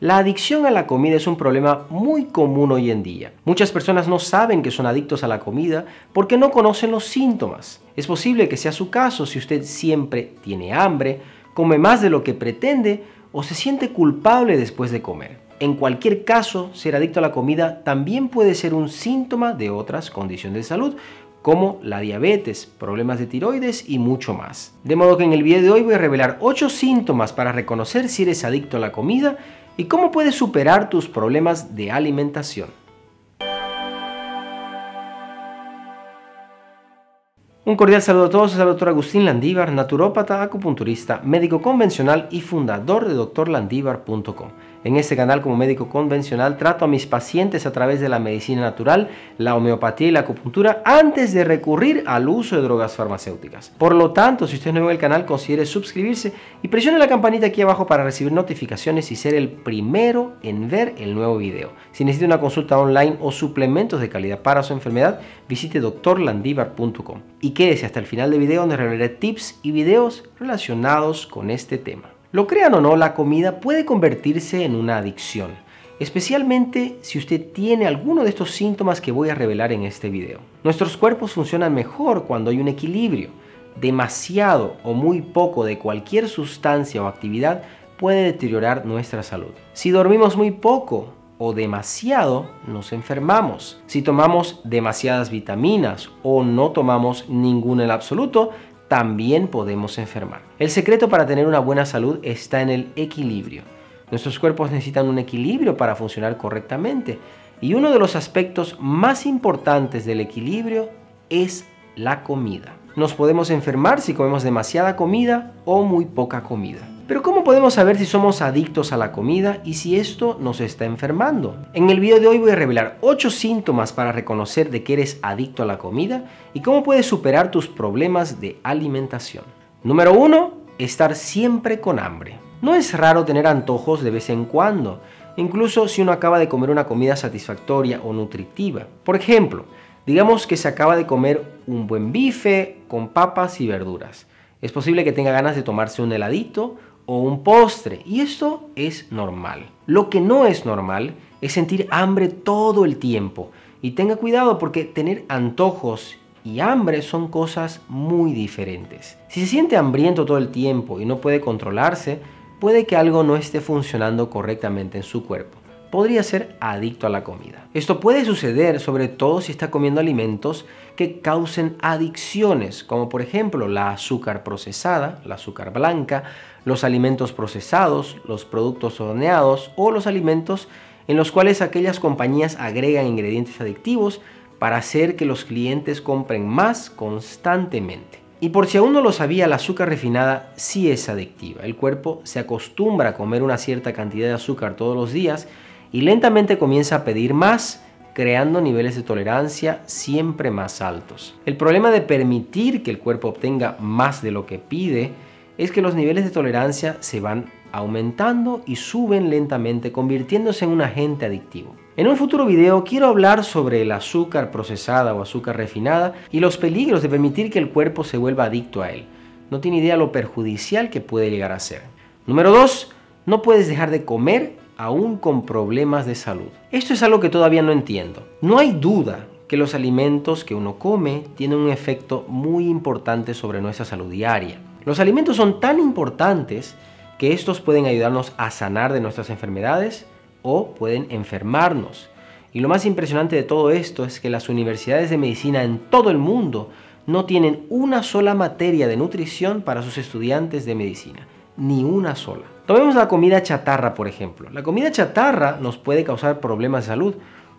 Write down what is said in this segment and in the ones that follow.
La adicción a la comida es un problema muy común hoy en día. Muchas personas no saben que son adictos a la comida porque no conocen los síntomas. Es posible que sea su caso si usted siempre tiene hambre, come más de lo que pretende o se siente culpable después de comer. En cualquier caso, ser adicto a la comida también puede ser un síntoma de otras condiciones de salud, como la diabetes, problemas de tiroides y mucho más. De modo que en el video de hoy voy a revelar 8 síntomas para reconocer si eres adicto a la comida y cómo puedes superar tus problemas de alimentación. Un cordial saludo a todos, es el doctor Agustín Landívar, naturópata, acupunturista, médico convencional y fundador de doctorlandívar.com. En este canal como médico convencional trato a mis pacientes a través de la medicina natural, la homeopatía y la acupuntura antes de recurrir al uso de drogas farmacéuticas. Por lo tanto, si usted es nuevo en el canal, considere suscribirse y presione la campanita aquí abajo para recibir notificaciones y ser el primero en ver el nuevo video. Si necesita una consulta online o suplementos de calidad para su enfermedad, visite doctorlandivar.com y quédese hasta el final del video donde revelaré tips y videos relacionados con este tema. Lo crean o no, la comida puede convertirse en una adicción, especialmente si usted tiene alguno de estos síntomas que voy a revelar en este video. Nuestros cuerpos funcionan mejor cuando hay un equilibrio. Demasiado o muy poco de cualquier sustancia o actividad puede deteriorar nuestra salud. Si dormimos muy poco o demasiado, nos enfermamos. Si tomamos demasiadas vitaminas o no tomamos ninguna en absoluto, también podemos enfermar. El secreto para tener una buena salud está en el equilibrio. Nuestros cuerpos necesitan un equilibrio para funcionar correctamente y uno de los aspectos más importantes del equilibrio es la comida. Nos podemos enfermar si comemos demasiada comida o muy poca comida. Pero ¿cómo podemos saber si somos adictos a la comida y si esto nos está enfermando? En el video de hoy voy a revelar 8 síntomas para reconocer de que eres adicto a la comida y cómo puedes superar tus problemas de alimentación. Número 1. Estar siempre con hambre. No es raro tener antojos de vez en cuando, incluso si uno acaba de comer una comida satisfactoria o nutritiva. Por ejemplo, digamos que se acaba de comer un buen bife con papas y verduras. Es posible que tenga ganas de tomarse un heladito o un postre y esto es normal. Lo que no es normal es sentir hambre todo el tiempo y tenga cuidado porque tener antojos y hambre son cosas muy diferentes. Si se siente hambriento todo el tiempo y no puede controlarse, puede que algo no esté funcionando correctamente en su cuerpo. Podría ser adicto a la comida. Esto puede suceder sobre todo si está comiendo alimentos que causen adicciones, como por ejemplo la azúcar procesada, la azúcar blanca, los alimentos procesados, los productos horneados o los alimentos en los cuales aquellas compañías agregan ingredientes adictivos para hacer que los clientes compren más constantemente. Y por si aún no lo sabía, la azúcar refinada sí es adictiva. El cuerpo se acostumbra a comer una cierta cantidad de azúcar todos los días y lentamente comienza a pedir más, creando niveles de tolerancia siempre más altos. El problema de permitir que el cuerpo obtenga más de lo que pide es que los niveles de tolerancia se van aumentando y suben lentamente, convirtiéndose en un agente adictivo. En un futuro video quiero hablar sobre el azúcar procesada o azúcar refinada y los peligros de permitir que el cuerpo se vuelva adicto a él. No tiene idea lo perjudicial que puede llegar a ser. Número 2. No puedes dejar de comer aún con problemas de salud. Esto es algo que todavía no entiendo. No hay duda que los alimentos que uno come tienen un efecto muy importante sobre nuestra salud diaria. Los alimentos son tan importantes que estos pueden ayudarnos a sanar de nuestras enfermedades o pueden enfermarnos. Y lo más impresionante de todo esto es que las universidades de medicina en todo el mundo no tienen una sola materia de nutrición para sus estudiantes de medicina, ni una sola. Tomemos la comida chatarra, por ejemplo. La comida chatarra nos puede causar problemas de salud,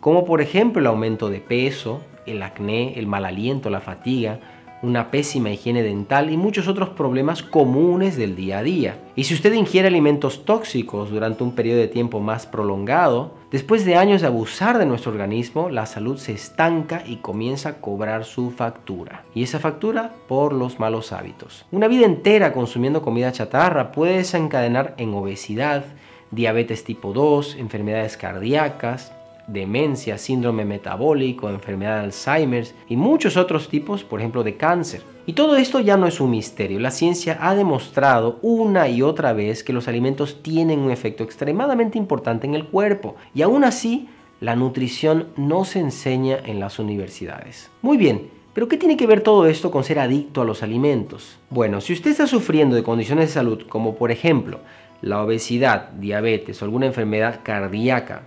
como por ejemplo el aumento de peso, el acné, el mal aliento, la fatiga, una pésima higiene dental y muchos otros problemas comunes del día a día. Y si usted ingiere alimentos tóxicos durante un periodo de tiempo más prolongado, después de años de abusar de nuestro organismo, la salud se estanca y comienza a cobrar su factura. Y esa factura por los malos hábitos. Una vida entera consumiendo comida chatarra puede desencadenar en obesidad, diabetes tipo 2, enfermedades cardíacas, demencia, síndrome metabólico, enfermedad de Alzheimer y muchos otros tipos, por ejemplo, de cáncer. Y todo esto ya no es un misterio. La ciencia ha demostrado una y otra vez que los alimentos tienen un efecto extremadamente importante en el cuerpo. Y aún así, la nutrición no se enseña en las universidades. Muy bien, pero ¿qué tiene que ver todo esto con ser adicto a los alimentos? Bueno, si usted está sufriendo de condiciones de salud como por ejemplo la obesidad, diabetes o alguna enfermedad cardíaca,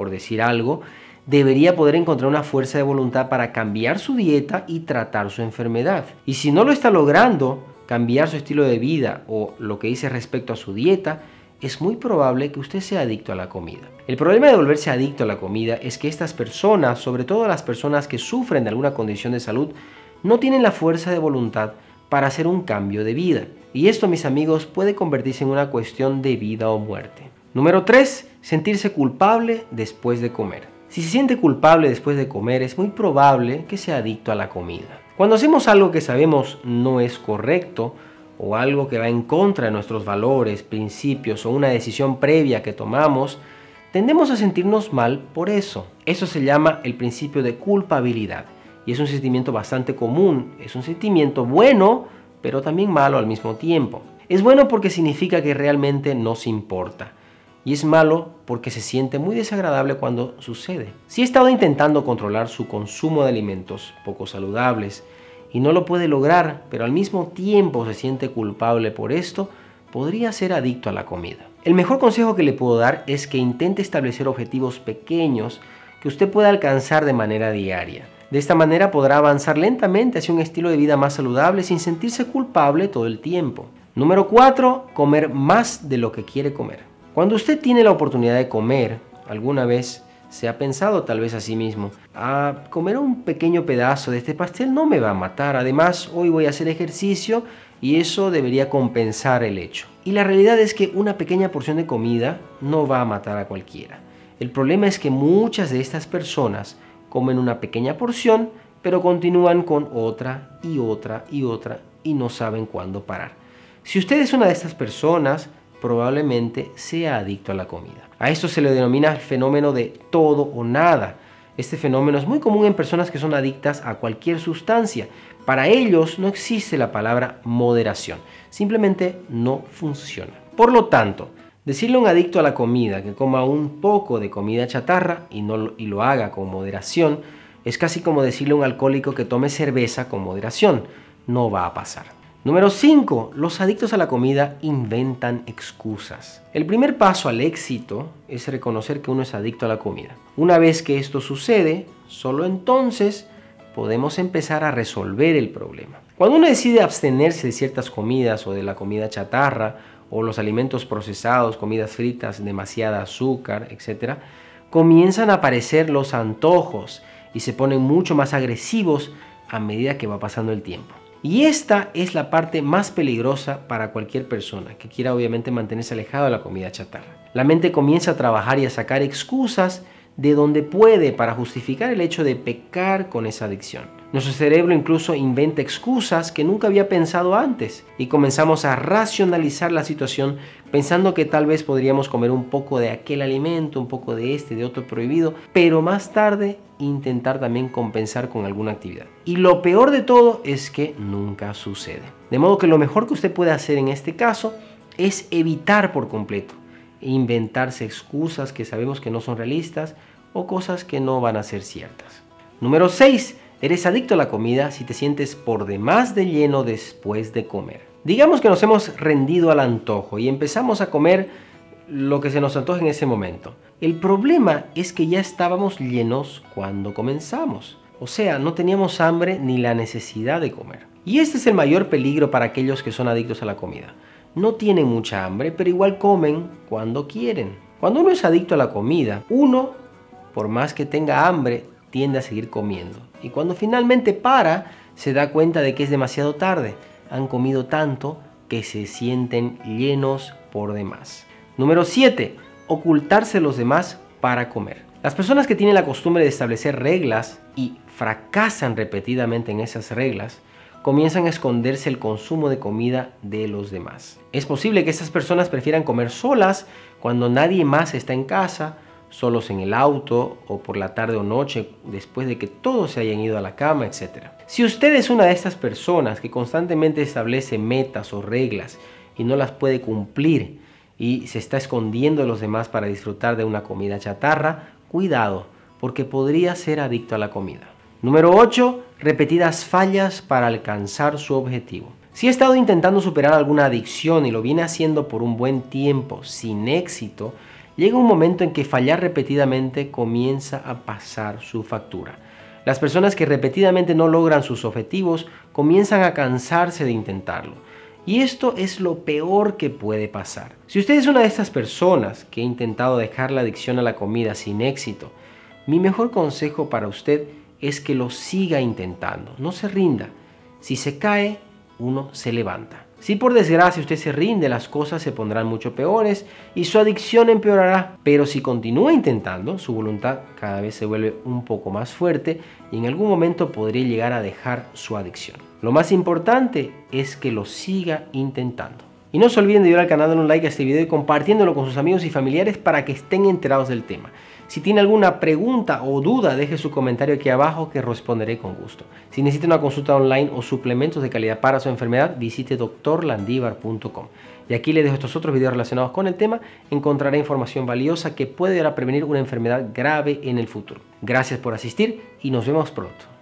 por decir algo, debería poder encontrar una fuerza de voluntad para cambiar su dieta y tratar su enfermedad. Y si no lo está logrando, cambiar su estilo de vida o lo que dice respecto a su dieta, es muy probable que usted sea adicto a la comida. El problema de volverse adicto a la comida es que estas personas, sobre todo las personas que sufren de alguna condición de salud, no tienen la fuerza de voluntad para hacer un cambio de vida. Y esto, mis amigos, puede convertirse en una cuestión de vida o muerte. Número 3. Sentirse culpable después de comer. Si se siente culpable después de comer, es muy probable que sea adicto a la comida. Cuando hacemos algo que sabemos no es correcto, o algo que va en contra de nuestros valores, principios o una decisión previa que tomamos, tendemos a sentirnos mal por eso. Eso se llama el principio de culpabilidad y es un sentimiento bastante común, es un sentimiento bueno, pero también malo al mismo tiempo. Es bueno porque significa que realmente nos importa. Y es malo porque se siente muy desagradable cuando sucede. Si ha estado intentando controlar su consumo de alimentos poco saludables, y no lo puede lograr, pero al mismo tiempo se siente culpable por esto, podría ser adicto a la comida. El mejor consejo que le puedo dar es que intente establecer objetivos pequeños que usted pueda alcanzar de manera diaria. De esta manera podrá avanzar lentamente hacia un estilo de vida más saludable sin sentirse culpable todo el tiempo. Número 4. Comer más de lo que quiere comer. Cuando usted tiene la oportunidad de comer alguna vez, se ha pensado tal vez a sí mismo, a ah, comer un pequeño pedazo de este pastel no me va a matar, además hoy voy a hacer ejercicio y eso debería compensar el hecho. Y la realidad es que una pequeña porción de comida no va a matar a cualquiera. El problema es que muchas de estas personas comen una pequeña porción, pero continúan con otra y otra y otra y no saben cuándo parar. Si usted es una de estas personas, probablemente sea adicto a la comida. A esto se le denomina el fenómeno de todo o nada. Este fenómeno es muy común en personas que son adictas a cualquier sustancia. Para ellos no existe la palabra moderación, simplemente no funciona. Por lo tanto, decirle a un adicto a la comida que coma un poco de comida chatarra y, no, y lo haga con moderación es casi como decirle a un alcohólico que tome cerveza con moderación. No va a pasar. Número 5. Los adictos a la comida inventan excusas. El primer paso al éxito es reconocer que uno es adicto a la comida. Una vez que esto sucede, solo entonces podemos empezar a resolver el problema. Cuando uno decide abstenerse de ciertas comidas o de la comida chatarra o los alimentos procesados, comidas fritas, demasiada azúcar, etc., comienzan a aparecer los antojos y se ponen mucho más agresivos a medida que va pasando el tiempo. Y esta es la parte más peligrosa para cualquier persona que quiera obviamente mantenerse alejado de la comida chatarra. La mente comienza a trabajar y a sacar excusas de donde puede para justificar el hecho de pecar con esa adicción. Nuestro cerebro incluso inventa excusas que nunca había pensado antes y comenzamos a racionalizar la situación pensando que tal vez podríamos comer un poco de aquel alimento, un poco de este, de otro prohibido, pero más tarde intentar también compensar con alguna actividad. Y lo peor de todo es que nunca sucede. De modo que lo mejor que usted puede hacer en este caso es evitar por completo inventarse excusas que sabemos que no son realistas o cosas que no van a ser ciertas. Número 6 Eres adicto a la comida si te sientes por demás de lleno después de comer. Digamos que nos hemos rendido al antojo y empezamos a comer lo que se nos antoja en ese momento. El problema es que ya estábamos llenos cuando comenzamos. O sea, no teníamos hambre ni la necesidad de comer. Y este es el mayor peligro para aquellos que son adictos a la comida. No tienen mucha hambre, pero igual comen cuando quieren. Cuando uno es adicto a la comida, uno, por más que tenga hambre, tiende a seguir comiendo y cuando finalmente para, se da cuenta de que es demasiado tarde. Han comido tanto que se sienten llenos por demás. Número 7. Ocultarse los demás para comer. Las personas que tienen la costumbre de establecer reglas y fracasan repetidamente en esas reglas, comienzan a esconderse el consumo de comida de los demás. Es posible que esas personas prefieran comer solas cuando nadie más está en casa solos en el auto o por la tarde o noche después de que todos se hayan ido a la cama, etc. Si usted es una de estas personas que constantemente establece metas o reglas y no las puede cumplir y se está escondiendo de los demás para disfrutar de una comida chatarra, cuidado, porque podría ser adicto a la comida. Número 8. Repetidas fallas para alcanzar su objetivo. Si ha estado intentando superar alguna adicción y lo viene haciendo por un buen tiempo sin éxito, llega un momento en que fallar repetidamente comienza a pasar su factura. Las personas que repetidamente no logran sus objetivos comienzan a cansarse de intentarlo. Y esto es lo peor que puede pasar. Si usted es una de estas personas que ha intentado dejar la adicción a la comida sin éxito, mi mejor consejo para usted es que lo siga intentando, no se rinda. Si se cae, uno se levanta. Si por desgracia usted se rinde, las cosas se pondrán mucho peores y su adicción empeorará. Pero si continúa intentando, su voluntad cada vez se vuelve un poco más fuerte y en algún momento podría llegar a dejar su adicción. Lo más importante es que lo siga intentando. Y no se olviden de ir al canal, darle un like a este video y compartiéndolo con sus amigos y familiares para que estén enterados del tema. Si tiene alguna pregunta o duda, deje su comentario aquí abajo que responderé con gusto. Si necesita una consulta online o suplementos de calidad para su enfermedad, visite doctorlandivar.com. Y aquí le dejo estos otros videos relacionados con el tema. Encontrará información valiosa que puede ayudar a prevenir una enfermedad grave en el futuro. Gracias por asistir y nos vemos pronto.